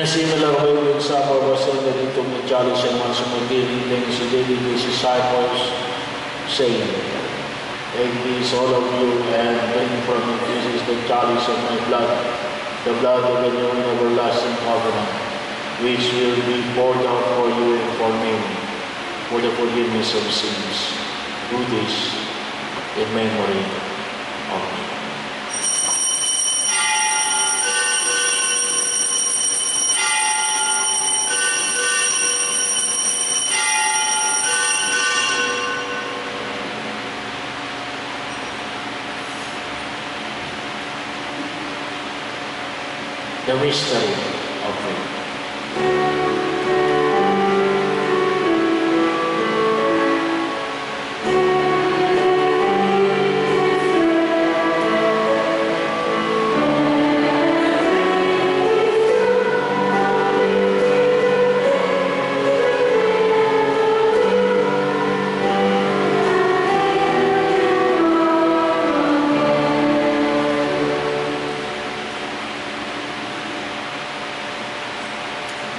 In a similar way, when supper was ended, he took the chalice and once more giving thanks, he gave it his disciples, saying, Take this, all of you, and drink from it. This is the chalice of my blood, the blood of the new and everlasting covenant, which will be poured out for you and for many for the forgiveness of sins. Do this in memory The mystery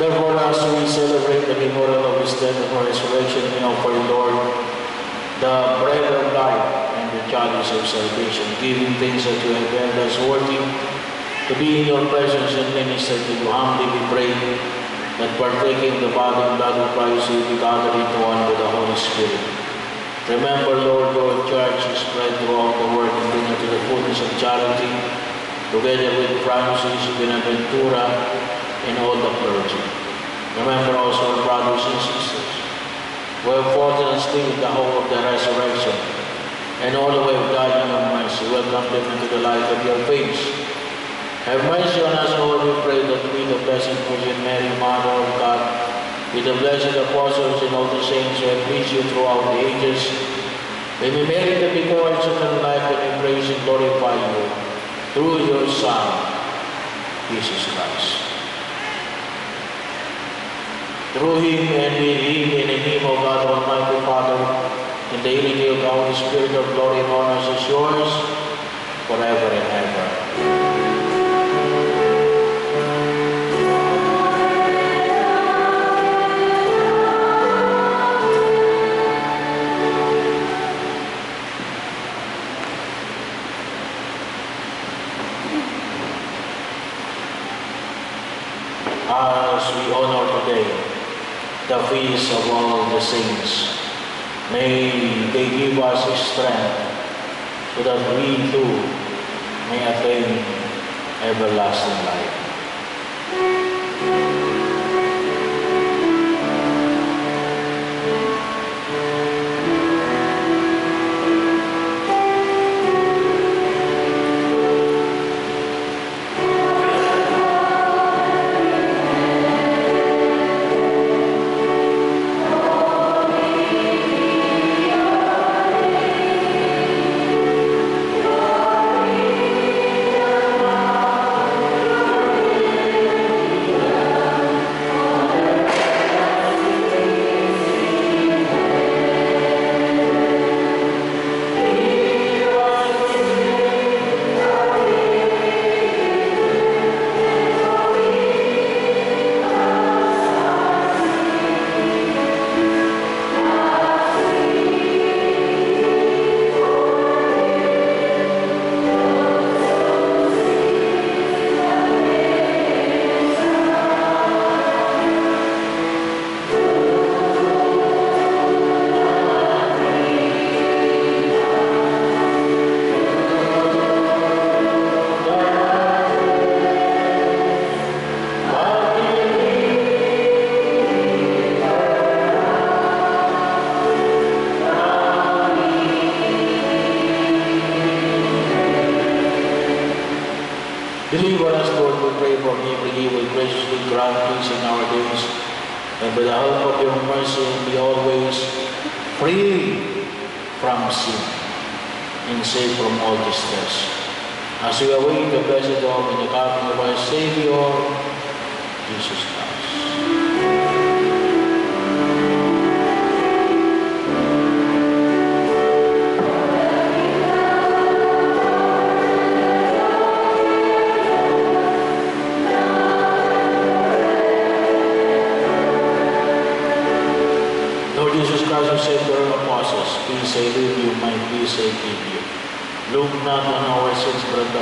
Therefore, as we celebrate the memorial of his death and resurrection, we offer, Lord, the bread of life and the chalice of salvation, giving things that you have held us worthy to be in your presence and minister to you. Humbly we pray that partaking the body and blood of Christ, we be gathered into one with the Holy Spirit. Remember, Lord, your church is spread throughout the world and bring it to the fullness of charity, together with Francis, Buenaventura, and all the clergy. Remember also brothers and sisters who have fought and still the hope of the resurrection, and all the way have died in your mercy. Welcome them into the light of your face. Have mercy on us all, we pray that we, the Blessed Virgin Mary, Mother of God, with the blessed apostles and all the saints who have preached you throughout the ages, may we merit the courts of the life and we praise and glorify you through your Son, Jesus Christ. Through him and with him and in him, O God, Almighty Father, in the unity of the Holy Spirit of glory and honor is yours forever and ever. As we honor the feast of all the saints, may they give us strength so that we too may attain everlasting life. Safe from all distress. As we await the blessed dawn and the coming of our Savior, Jesus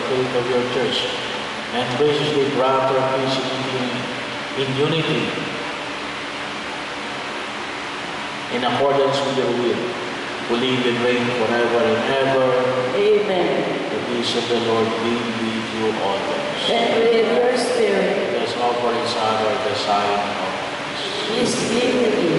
faith of your church, and graciously grant her peace in unity, in unity, in accordance with your will, who live and reign forever and ever. Amen. The peace of the Lord be with you always. And with your spirit, Let us offer each other the sign of peace. peace be with you.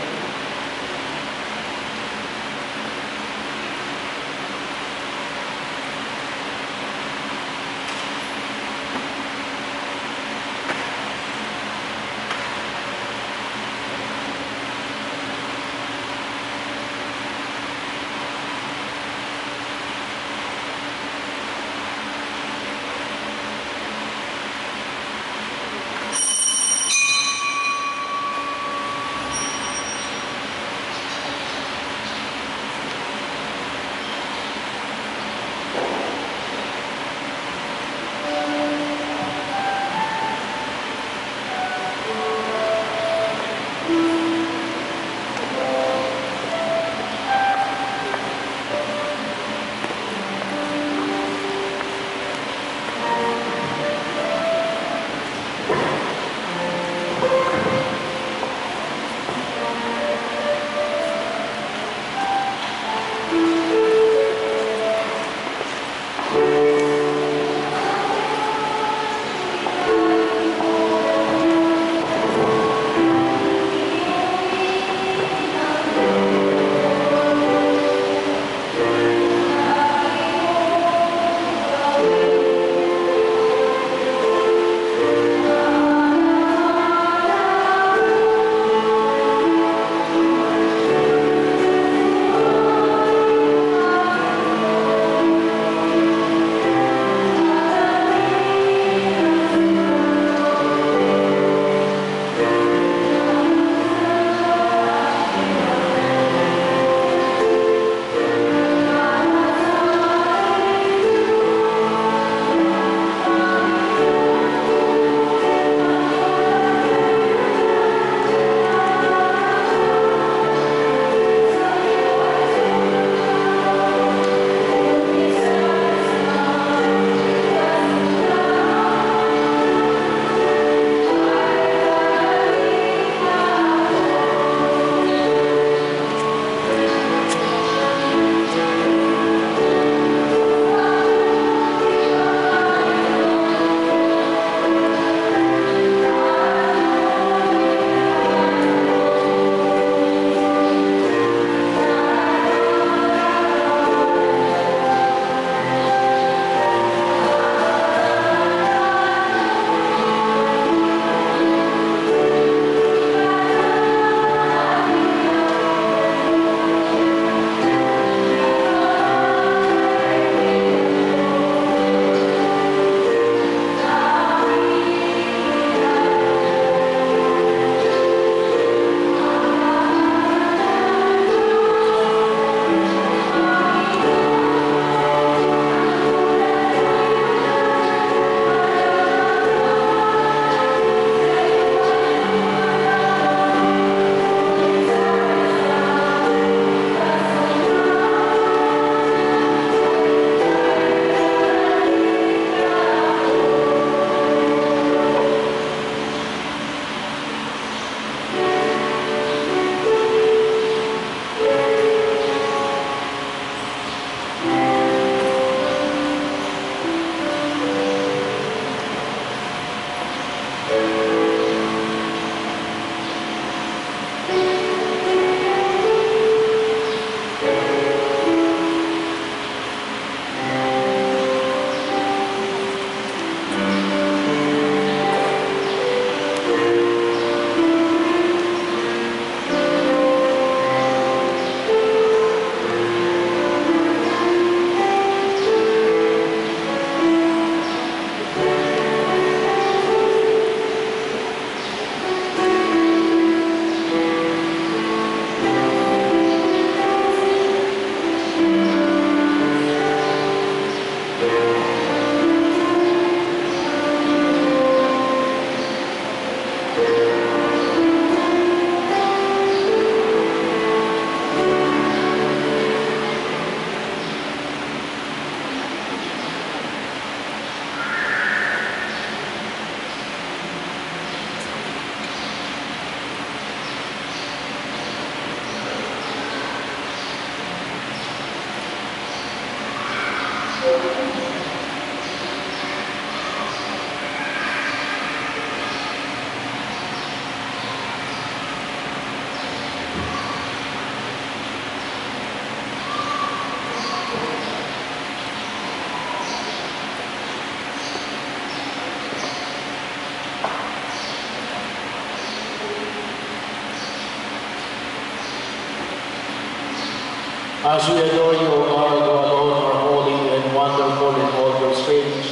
As we adore you, O God, who alone are holy and wonderful in all your things,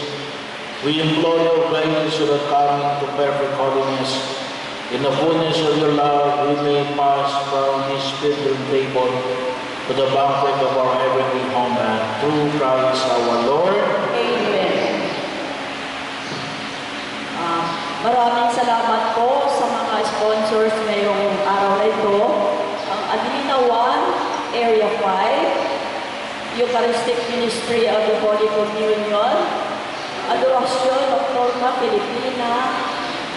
we implore your grace so that coming to perfect holiness, in the fullness of your love, we may pass from this pilgrim table to the banquet of our heavenly homeland, through Christ our Lord. Amen. Ah, maraming salamat po sa mga sponsors Eucharistic Ministry of the Holy Communion, Adorasyon of Norma Filipina,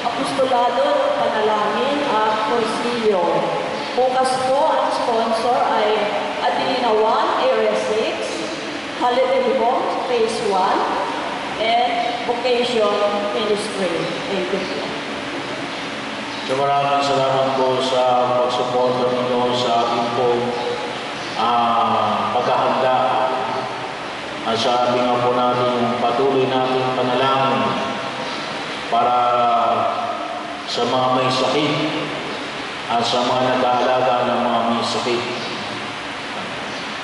Apostolado ng Panalangin at Corsilio. Bukas po ang sponsor ay Adelina 1, Area 6, Holiday Home, Phase 1, and Vocation Ministry. Thank you po. So maraming salamat po sa pagsuporta ninyo sa ating pong ah, paghahanda. Sabi nga po natin, patuloy natin panalangin para sa mga may sakit at sa mga nag-aalaga ng mga may sakit.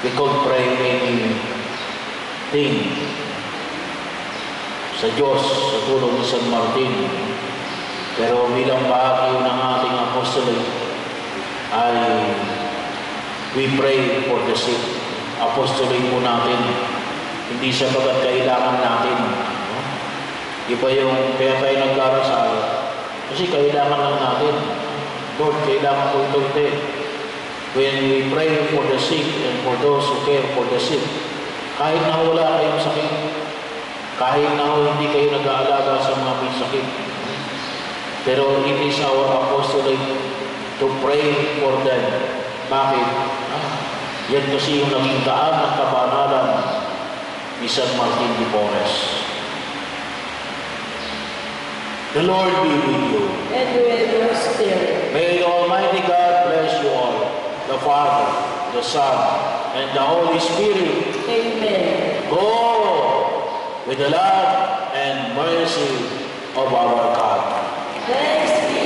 We could pray anything sa Diyos sa tulong ni San Martin. Pero bilang bahagi ng ating apostolate ay we pray for the sick. Apostolate po natin. Hindi sapagat kailangan natin. Iba yung kaya tayo nagdarasal. Kasi kailangan lang natin. Lord, kailangan ko ito. When we pray for the sick and for those who care for the sick, kahit na wala kayong sakit, kahit na hindi kayo nag-aalaga sa mga may sakit, pero it is our apostolate to pray for them. Bakit? Ah, yan kasi yung naging daan ng kabanalan ni San Martin de Porres. The Lord be with you. And with your spirit. May the Almighty God bless you all, the Father, the Son, and the Holy Spirit. Amen. Go with the love and mercy of our God. Thanks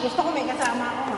gusto ko may kasama ako.